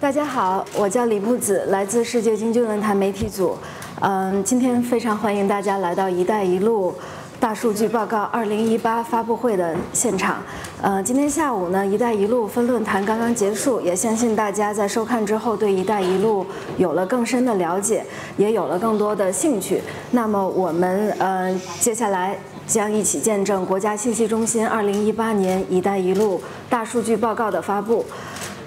大家好，我叫李木子，来自世界经济论坛媒体组。嗯，今天非常欢迎大家来到“一带一路”大数据报告2018发布会的现场。呃，今天下午呢，“一带一路”分论坛刚刚结束，也相信大家在收看之后对“一带一路”有了更深的了解，也有了更多的兴趣。那么我们呃，接下来将一起见证国家信息中心2018年“一带一路”大数据报告的发布。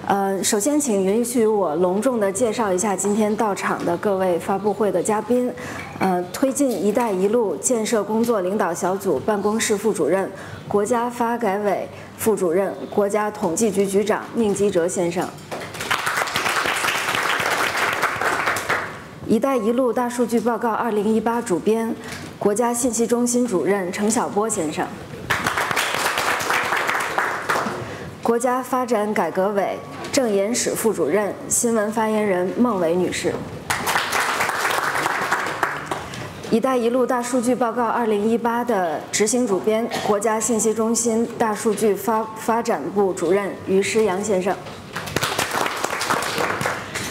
呃，首先，请允许我隆重的介绍一下今天到场的各位发布会的嘉宾。呃，推进“一带一路”建设工作领导小组办公室副主任、国家发改委副主任、国家统计局局长宁吉喆先生；“一带一路”大数据报告2018主编、国家信息中心主任程晓波先生。国家发展改革委政研室副主任、新闻发言人孟伟女士，“一带一路”大数据报告二零一八的执行主编、国家信息中心大数据发发展部主任于诗阳先生。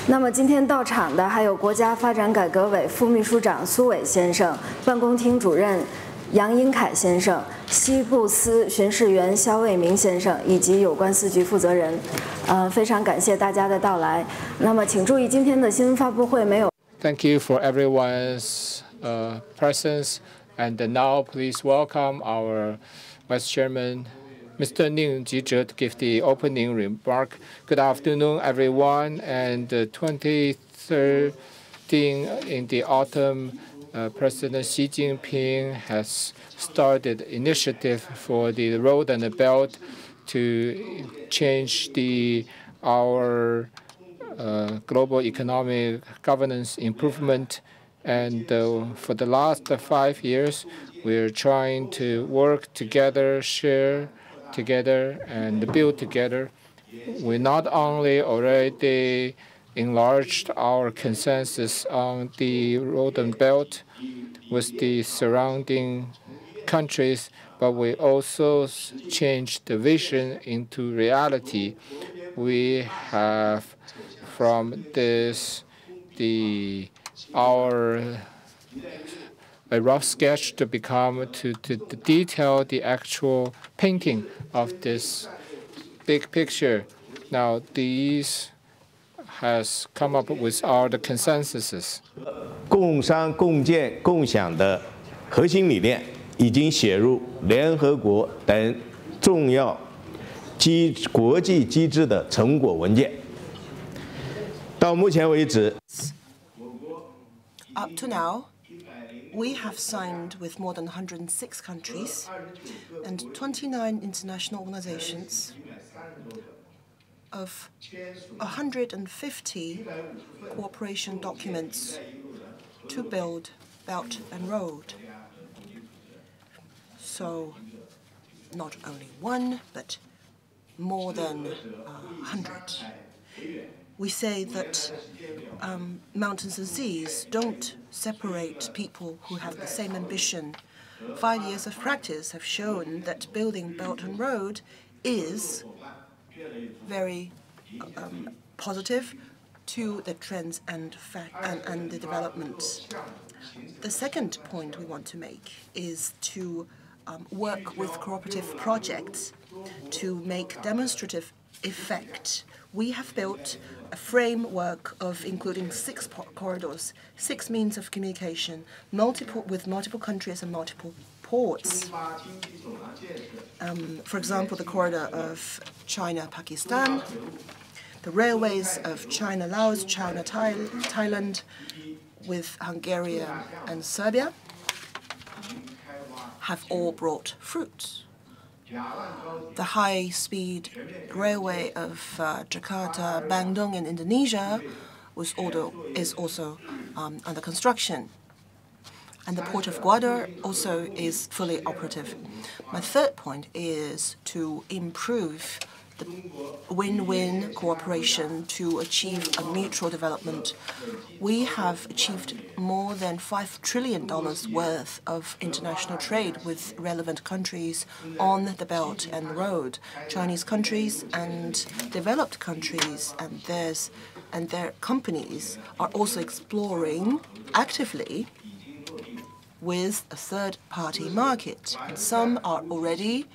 那么今天到场的还有国家发展改革委副秘书长苏伟先生、办公厅主任。杨英凯先生、西部司巡视员肖卫明先生以及有关司局负责人，呃，非常感谢大家的到来。那么，请注意，今天的新闻发布会没有。Thank you for everyone's uh, presence, and now please welcome our Vice Chairman, Mr. Ning Jizhe, to give the opening remark. Good afternoon, everyone, and uh, 2013 in the autumn. uh, President Xi Jinping has started initiative for the road and the belt to change the our uh, global economic governance improvement. And uh, for the last five years, we're trying to work together, share together, and build together. We not only already enlarged our consensus on the road and belt with the surrounding countries, but we also changed the vision into reality. We have from this the our a rough sketch to become to, to, to detail the actual painting of this big picture. Now these has come up with all the consensuses. 共商共建共享的核心理念已经写入联合国等重要机国际机制的成果文件。到目前为止，Up to now, we have signed with more than 106 countries and 29 international organizations of 150 cooperation documents to build Belt and Road. So not only one, but more than uh, 100. We say that um, mountains and seas don't separate people who have the same ambition. Five years of practice have shown that building Belt and Road is very um, positive to the trends and, and, and the developments. The second point we want to make is to um, work with cooperative projects to make demonstrative effect. We have built a framework of including six corridors, six means of communication, multiple with multiple countries and multiple ports. Um, for example, the corridor of China-Pakistan, the railways of China, Laos, China, Thailand, with Hungary and Serbia, have all brought fruit. The high-speed railway of uh, Jakarta, Bandung in Indonesia was also, is also um, under construction. And the port of Gwadar also is fully operative. My third point is to improve the win-win cooperation to achieve a mutual development. We have achieved more than $5 trillion worth of international trade with relevant countries on the Belt and Road. Chinese countries and developed countries and and their companies are also exploring actively with a third-party market. And some are already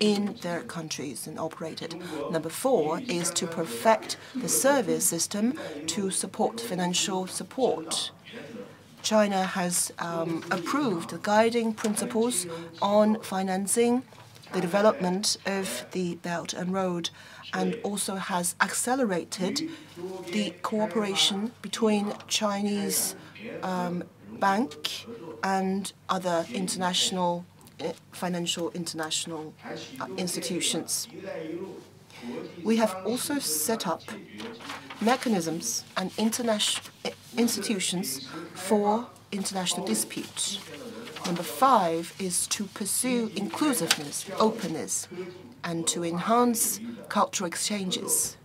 in their countries and operated. Number four is to perfect the service system to support financial support. China has um, approved the guiding principles on financing the development of the Belt and Road and also has accelerated the cooperation between Chinese um, bank and other international financial international uh, institutions. We have also set up mechanisms and international institutions for international disputes. Number five is to pursue inclusiveness, openness, and to enhance cultural exchanges.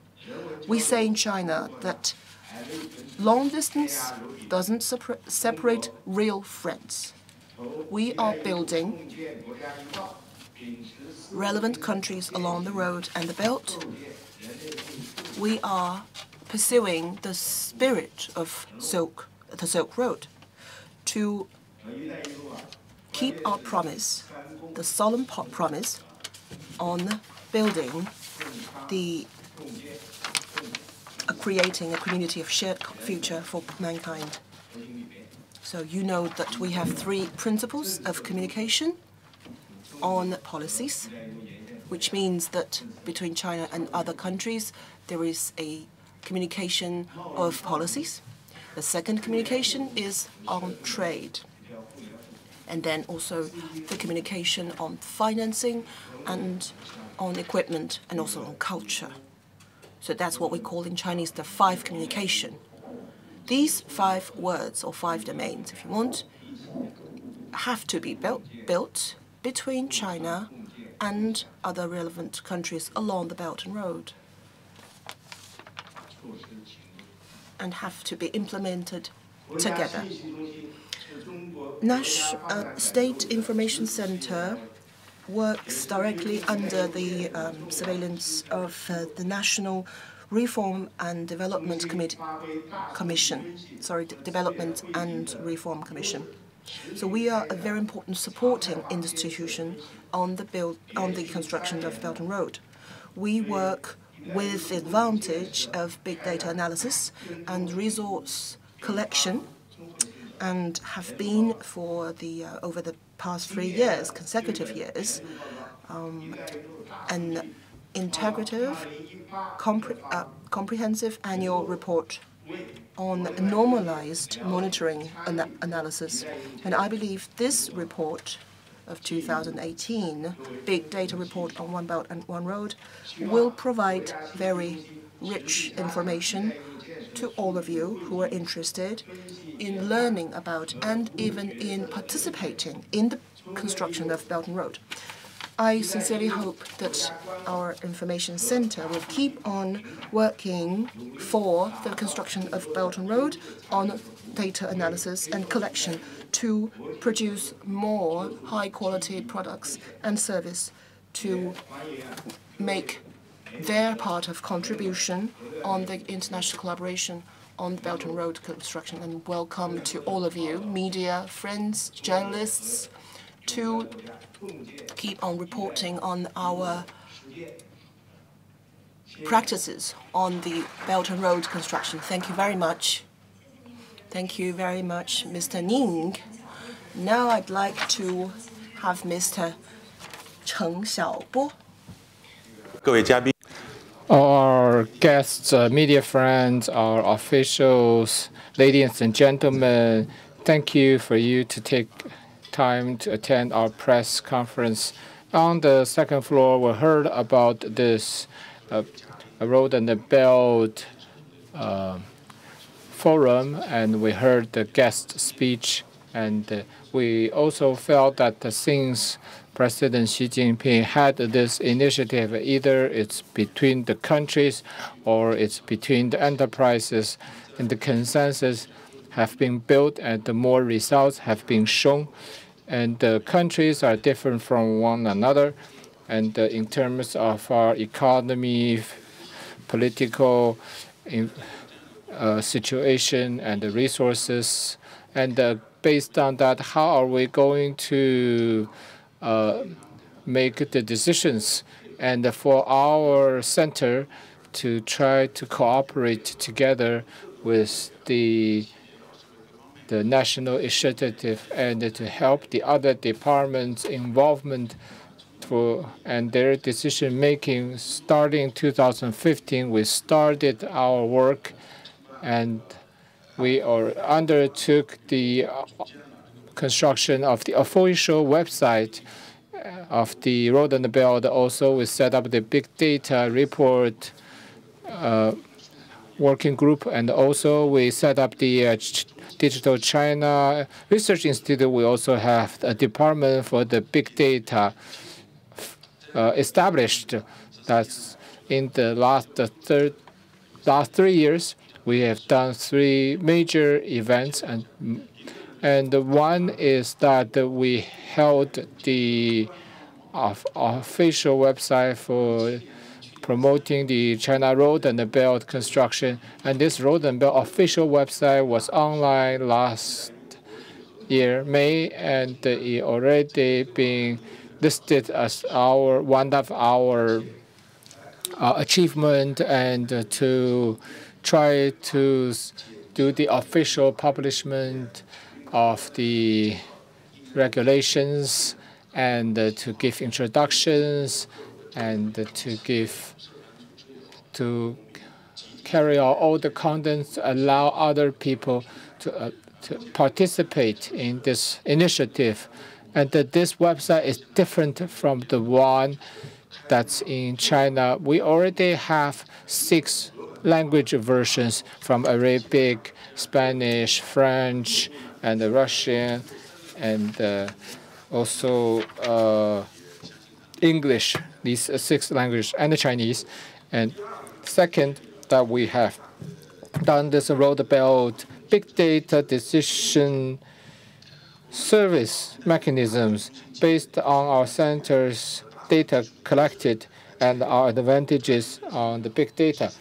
We say in China that long distance doesn't separate real friends we are building relevant countries along the road and the belt. We are pursuing the spirit of Silk, the Silk Road to keep our promise, the solemn promise on building the creating a community of shared future for mankind. So you know that we have three principles of communication on policies, which means that between China and other countries, there is a communication of policies. The second communication is on trade. And then also the communication on financing and on equipment and also on culture. So that's what we call in Chinese the five communication. These five words, or five domains, if you want, have to be built, built between China and other relevant countries along the Belt and Road and have to be implemented together. Nash uh, State Information Center works directly under the um, surveillance of uh, the National Reform and Development Committee, Commission, sorry, Development and Reform Commission. So we are a very important supporting institution on the build on the construction of Belt and Road. We work with the advantage of big data analysis and resource collection and have been for the uh, over the past three years, consecutive years, um, an integrative compre uh, comprehensive annual report on normalized monitoring ana analysis. And I believe this report of 2018, Big Data Report on One Belt and One Road, will provide very rich information to all of you who are interested in learning about and even in participating in the construction of Belt and Road. I sincerely hope that our information center will keep on working for the construction of Belt and Road on data analysis and collection to produce more high-quality products and service to make their part of contribution on the international collaboration on the Belt and Road construction. And welcome to all of you, media, friends, journalists, to keep on reporting on our practices on the Belt and Road construction. Thank you very much. Thank you very much, Mr. Ning. Now I'd like to have Mr. Cheng Xiaobo. Our guests, uh, media friends, our officials, ladies and gentlemen, thank you for you to take time to attend our press conference. On the second floor, we heard about this uh, Road and the Belt uh, forum, and we heard the guest speech And uh, we also felt that since President Xi Jinping had this initiative, either it's between the countries or it's between the enterprises, and the consensus have been built and the more results have been shown. And the countries are different from one another. And uh, in terms of our economy, political uh, situation and the resources, and uh, based on that, how are we going to make the decisions? And for our center to try to cooperate together with the the national initiative and to help the other departments' involvement for and their decision making. Starting 2015, we started our work and we undertook the uh, construction of the official website uh, of the Road and Belt. Also, we set up the big data report uh, working group, and also we set up the uh, Digital China Research Institute. We also have a department for the big data uh, established. That's in the last third last three years. We have done three major events, and and one is that we held the official website for promoting the China Road and the Belt construction. And this Road and Belt official website was online last year, May, and it already been listed as our one of our uh, achievement and uh, to try to do the official publishment of the regulations and uh, to give introductions and to give to carry out all the contents, allow other people to, uh, to participate in this initiative. And that this website is different from the one that's in China. We already have six language versions from Arabic, Spanish, French, and the Russian, and uh, also uh, English, these six languages, and the Chinese. And second, that we have done this road belt big data decision service mechanisms based on our center's data collected and our advantages on the big data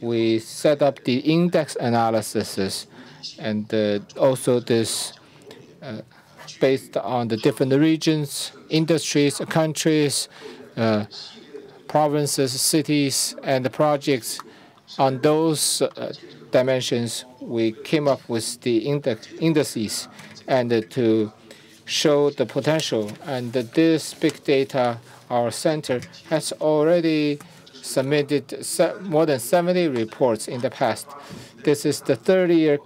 we set up the index analysis and also this uh, based on the different regions, industries, countries, uh, provinces, cities, and projects. On those uh, dimensions, we came up with the index indices and to show the potential. And this big data, our center has already submitted more than 70 reports in the past. This is the third year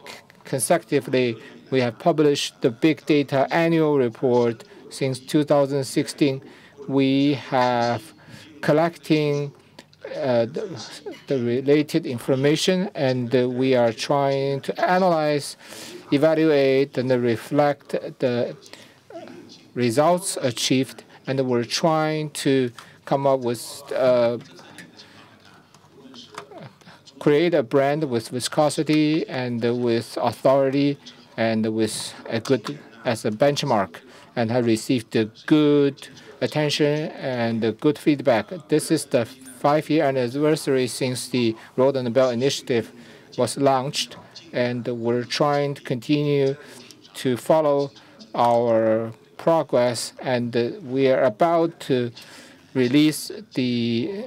consecutively we have published the Big Data Annual Report since 2016. We have collecting uh, the, the, related information, and uh, we are trying to analyze, evaluate, and reflect the results achieved, and we're trying to come up with uh, create a brand with viscosity and with authority and with a good as a benchmark and have received good attention and good feedback. This is the five-year anniversary since the Road and Belt Initiative was launched, and we're trying to continue to follow our progress, and we are about to release the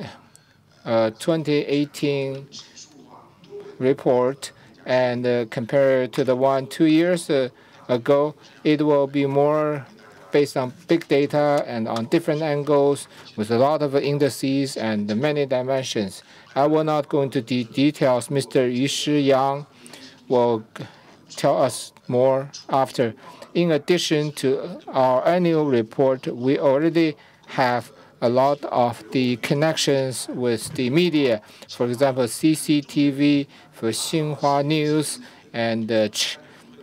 uh, 2018 report and uh, compared to the one two years uh, ago, it will be more based on big data and on different angles with a lot of indices and many dimensions. I will not go into the details. Mr. Yu Shiyang will tell us more after. In addition to our annual report, we already have a lot of the connections with the media. For example, CCTV for Xinhua News and uh,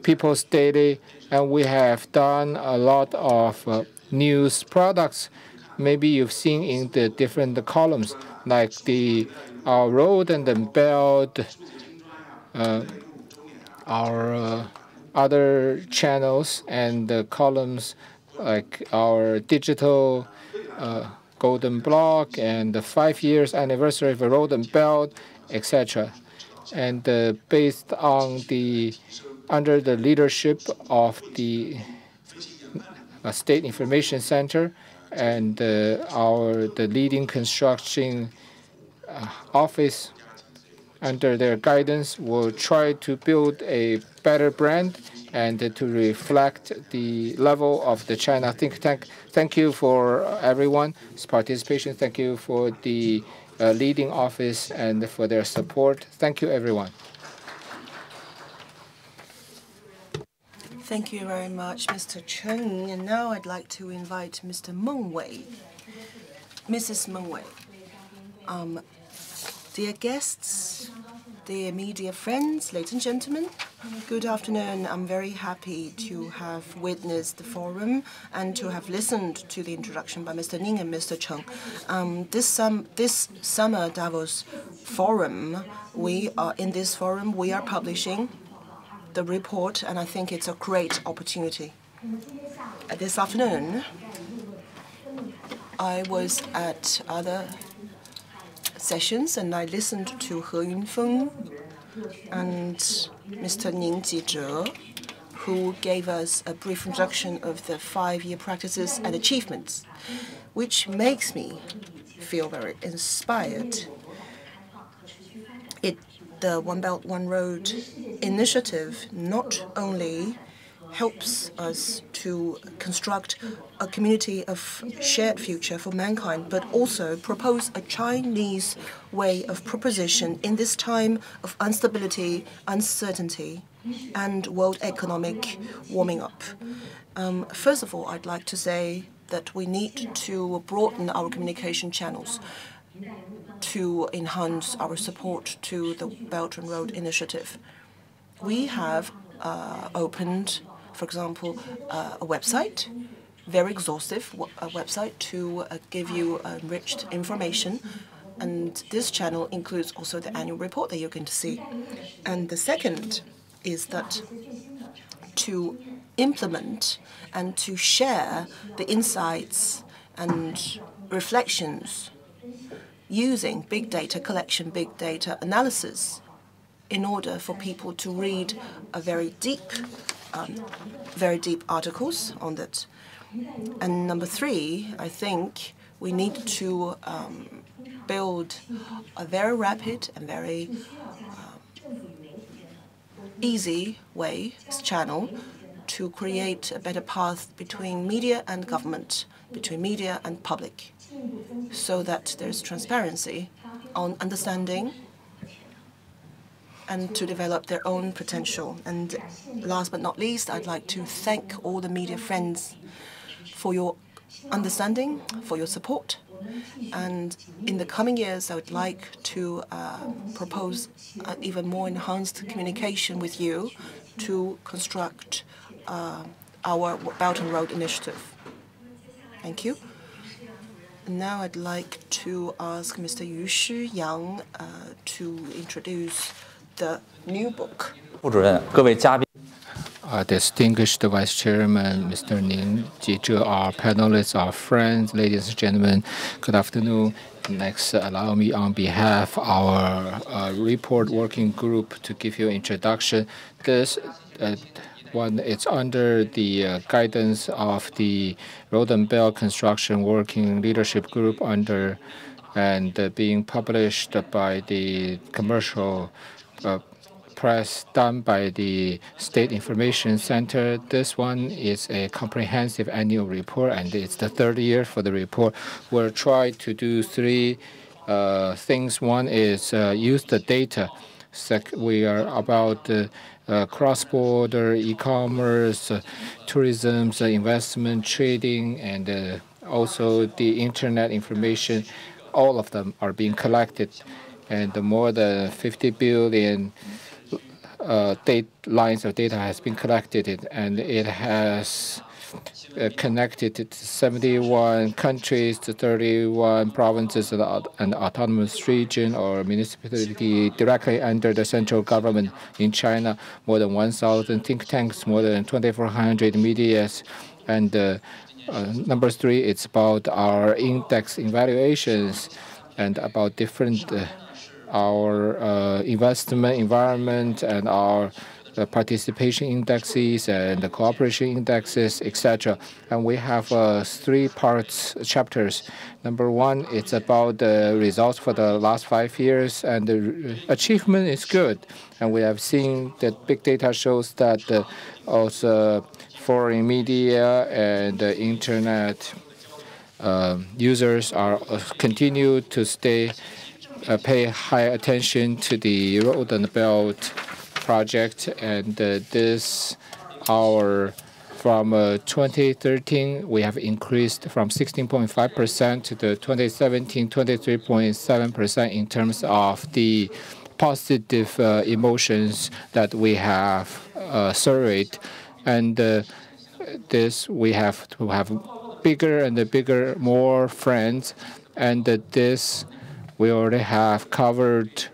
People's Daily, and we have done a lot of uh, news products. Maybe you've seen in the different columns, like the our road and the belt, uh, our uh, other channels and the columns like our digital uh, golden block and the five years anniversary of the and belt, etc. And uh, based on the under the leadership of the uh, State Information Center and uh, our the leading construction uh, office under their guidance will try to build a better brand and to reflect the level of the China think tank. Thank you for everyone's participation. Thank you for the uh, leading office and for their support. Thank you, everyone. Thank you very much, Mr. Chen. And now I'd like to invite Mr. Meng Wei. Mrs. Meng Wei, um, dear guests, dear media friends, ladies and gentlemen, good afternoon. I'm very happy to have witnessed the forum and to have listened to the introduction by Mr. Ning and Mr. Cheng. Um, this, um, this summer Davos forum, we are in this forum, we are publishing the report, and I think it's a great opportunity. Uh, this afternoon, I was at other sessions and I listened to He Yunfeng and Mr. Ning Jizhe, who gave us a brief introduction of the five-year practices and achievements, which makes me feel very inspired. It the One Belt One Road initiative not only helps us to construct a community of shared future for mankind, but also propose a Chinese way of proposition in this time of instability, uncertainty, and world economic warming up. Um, first of all, I'd like to say that we need to broaden our communication channels to enhance our support to the Belt and Road Initiative. We have uh, opened, for example, uh, a website, very exhaustive website to uh, give you enriched information. And this channel includes also the annual report that you're going to see. And the second is that to implement and to share the insights and reflections using big data collection, big data analysis in order for people to read a very deep, um, very deep articles on that. And number three, I think we need to um, build a very rapid and very um, easy way, channel, to create a better path between media and government, between media and public so that there's transparency on understanding and to develop their own potential. And last but not least, I'd like to thank all the media friends for your understanding, for your support. And in the coming years, I would like to uh, propose uh, even more enhanced communication with you to construct uh, our Belt and Road Initiative. Thank you. Now I'd like to ask Mr. Yu Shiyang uh, to introduce the new book. Uh, distinguished Vice Chairman, Mr. Ning Jizhe, our panelists, our friends, ladies and gentlemen, good afternoon. Next, allow me on behalf of our uh, report working group to give you an introduction. This uh, one, it's under the uh, guidance of the Road and Belt Construction Working Leadership Group under and uh, being published by the commercial uh, press done by the State Information Center. This one is a comprehensive annual report, and it's the third year for the report. We're trying to do three uh, things. One is uh, use the data. Sec we are about uh, uh, cross-border e-commerce, uh, tourism, investment, trading, and also the internet information. All of them are being collected, and more than 50 billion uh, lines of data has been collected, and it has uh, connected to 71 countries, to 31 provinces and, and autonomous region or municipality directly under the central government in China. More than 1,000 think tanks, more than 2,400 medias, and uh, uh, number three, it's about our index evaluations and about different uh, our uh, investment environment and our the participation indexes and the cooperation indexes, etc. And we have uh, three parts chapters. Number one, it's about the results for the last five years, and the achievement is good. And we have seen that big data shows that uh, also foreign media and the internet uh, users are uh, continue to stay uh, pay high attention to the road and belt project, and uh, this our from uh, 2013, we have increased from 16.5% to the 2017, 23.7% in terms of the positive uh, emotions that we have uh, surveyed. And uh, this, we have to have bigger and bigger, more friends. And this, we already have covered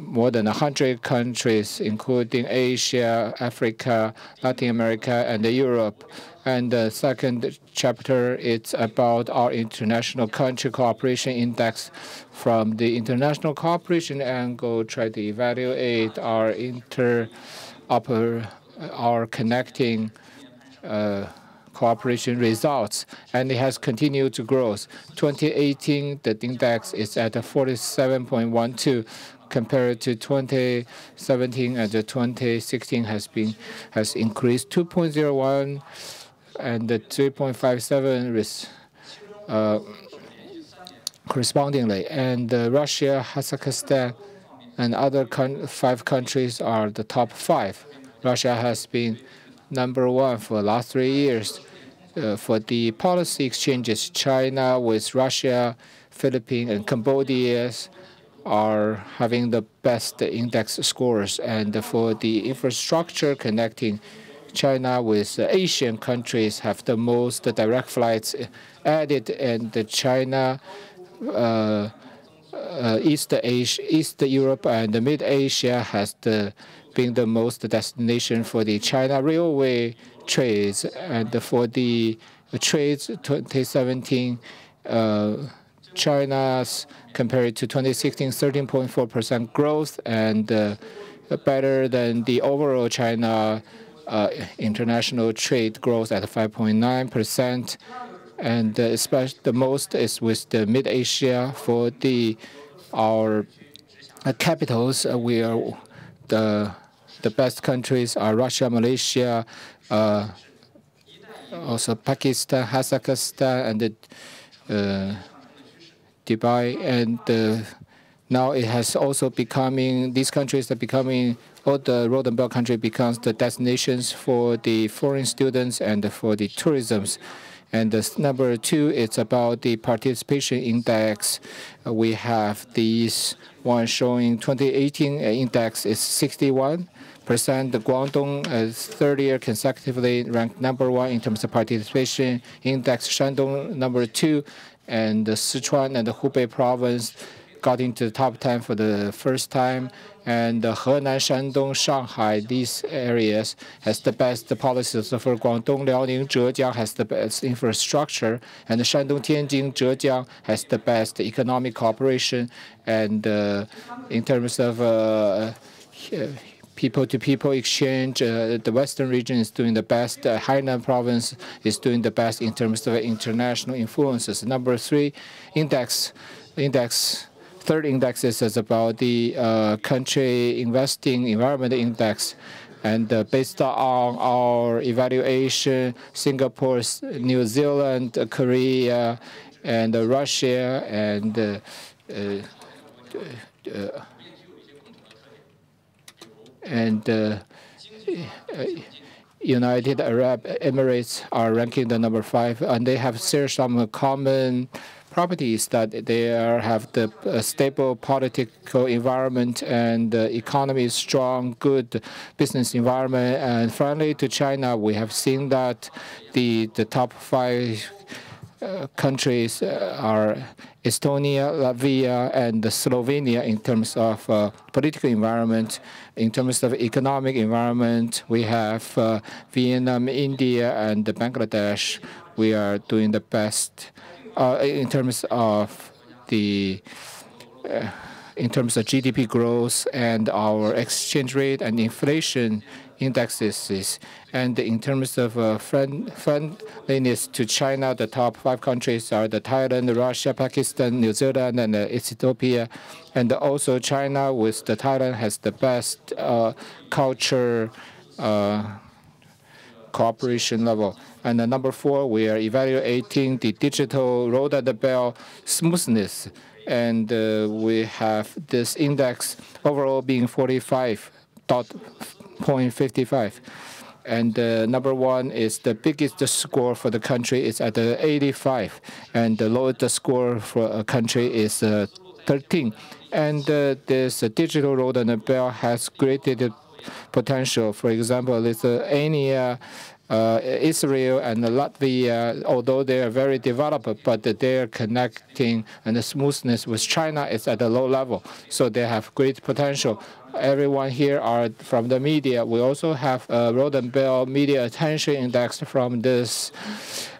more than 100 countries, including Asia, Africa, Latin America, and Europe. And the second chapter, is about our international country cooperation index. From the international cooperation angle, try to evaluate our inter, upper our connecting uh, cooperation results, and it has continued to grow. 2018, the index is at 47.12, compared to 2017 and 2016 has been has increased 2.01 and 3.57 uh, correspondingly. And uh, Russia, Kazakhstan, and other five countries are the top five. Russia has been number one for the last three years. Uh, for the policy exchanges, China with Russia, Philippines, and Cambodia are having the best index scores. And for the infrastructure connecting China with Asian countries have the most direct flights added, and China, uh, uh, East Asia, East Europe, and Mid Asia has the been the most destination for the China railway trades, and for the trades 2017. Uh, China's compared to 2016, 13.4% growth and uh, better than the overall China uh, international trade growth at 5.9%. And uh, especially the most is with the Mid Asia for the our uh, capitals. Uh, we are the the best countries are Russia, Malaysia, uh, also Pakistan, Kazakhstan, and the Dubai, and uh, now it has also becoming these countries are becoming all the road and belt country becomes the destinations for the foreign students and for the tourisms. And the number two, it's about the participation index. Uh, we have these one showing 2018 index is 61 percent. Guangdong is third year consecutively ranked number one in terms of participation index. Shandong number two, and Sichuan and the Hubei province got into the top 10 for the first time. And Henan, Shandong, Shanghai, these areas has the best policies. For Guangdong, Liaoning, Zhejiang has the best infrastructure, and Shandong, Tianjin, Zhejiang has the best economic cooperation. And uh, in terms of uh, people-to-people exchange. Uh, the Western region is doing the best. Uh, Hainan province is doing the best in terms of international influences. Number three, index, index. Third index is about the uh, country investing environment index. And uh, based on our evaluation, Singapore, New Zealand, Korea, and Russia, and uh, uh, and uh, United Arab Emirates are ranking the number five, and they have some common properties that they are, have the uh, stable political environment and the economy is strong, good business environment, and friendly to China. We have seen that the the top five uh, countries uh, are Estonia, Latvia, and Slovenia in terms of uh, political environment. In terms of economic environment, we have uh, Vietnam, India, and Bangladesh. We are doing the best uh, in terms of the in terms of GDP growth and our exchange rate and inflation indexes. And in terms of uh, friend, friendliness to China, the top five countries are the Thailand, Russia, Pakistan, New Zealand, and uh, Ethiopia. And also China with the Thailand has the best uh, culture uh, cooperation level. And uh, number four, we are evaluating the digital road at the belt smoothness. And uh, we have this index overall being 45 dot 0.55. And uh, number one is the biggest score for the country is at uh, 85, and the lowest score for a country is uh, 13. And this digital road and belt has created potential. For example, Lithuania, uh, Uh, Israel and Latvia, although they are very developed, but their connecting and the smoothness with China is at a low level. So they have great potential everyone here are from the media. We also have a Road and Belt Media Attention Index from this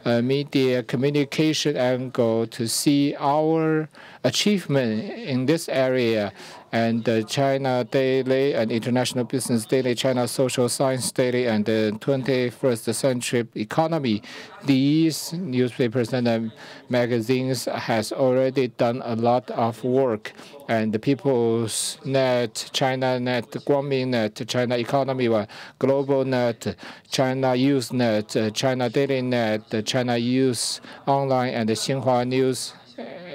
uh, media communication angle to see our achievement in this area and China Daily and International Business Daily, China Social Science Daily, and the 21st Century Economy. These newspapers and magazines has already done a lot of work, and the People's Net, China Net, Guangming Net, China Economy One, Global Net, China News Net, China Daily Net, China News Online, and Xinhua News,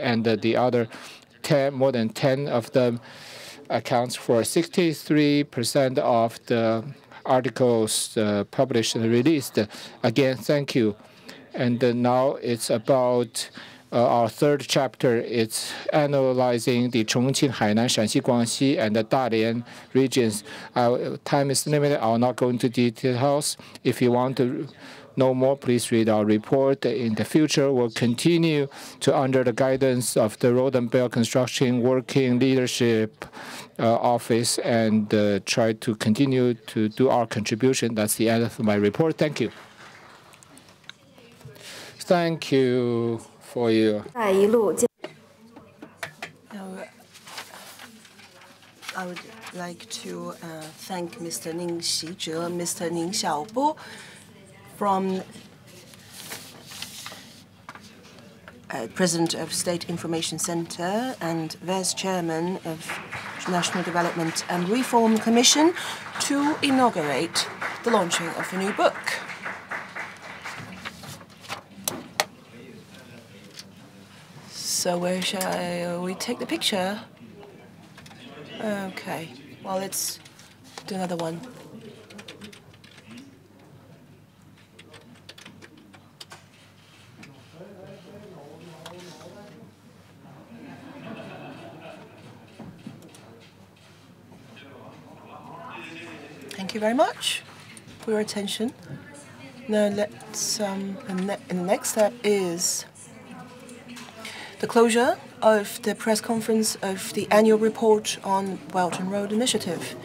and the other 10, more than 10 of them accounts for 63% of the articles uh, published and released. Again, thank you. And uh, now it's about uh, our third chapter. is analyzing the Chongqing, Hainan, Shanxi, Guangxi, and the Dalian regions. time is limited. I'll not go into details. If you want to know more, please read our report. In the future, we'll continue to, under the guidance of the Road and Belt Construction Working Leadership uh, Office, and uh, try to continue to do our contribution. That's the end of my report. Thank you. Thank you for your. I would like to uh, thank Mr. Ning Jizhe, Mr. Ning Xiaobo, from uh, President of State Information Center and Vice Chairman of National Development and Reform Commission to inaugurate the launching of a new book. So where shall we take the picture? Okay, well, let's do another one. Thank you very much for your attention. Now let's, um, the, the next step is the closure of the press conference of the annual report on Belt and Road Initiative.